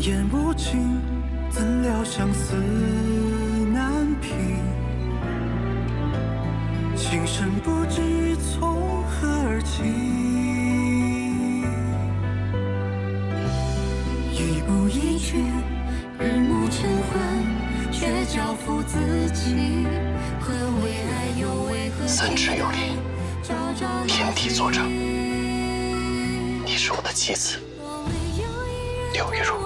言无尽，怎料相思难平。情深不知从何而起，一步一趋，日暮晨昏，却交付自己。何为爱，又为何三尺有理，朝朝天地作证，你是我的妻子。刘玉茹，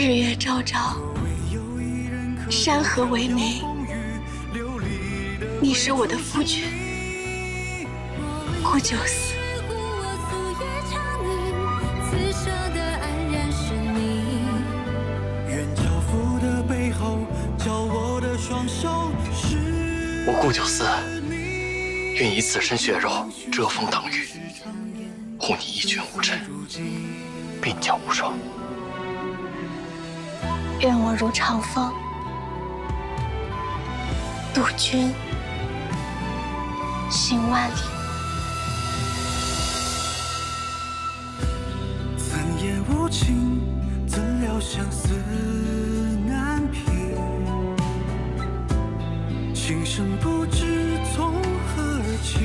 日月昭昭，山河为媒，你是我的夫君，顾九思。我的双手是我顾九思，愿以此身血肉遮风挡雨，护你一君无尘，鬓角无霜。愿我如长风，渡君行万里。曾言无情，怎料相思难平。情深不知从何而起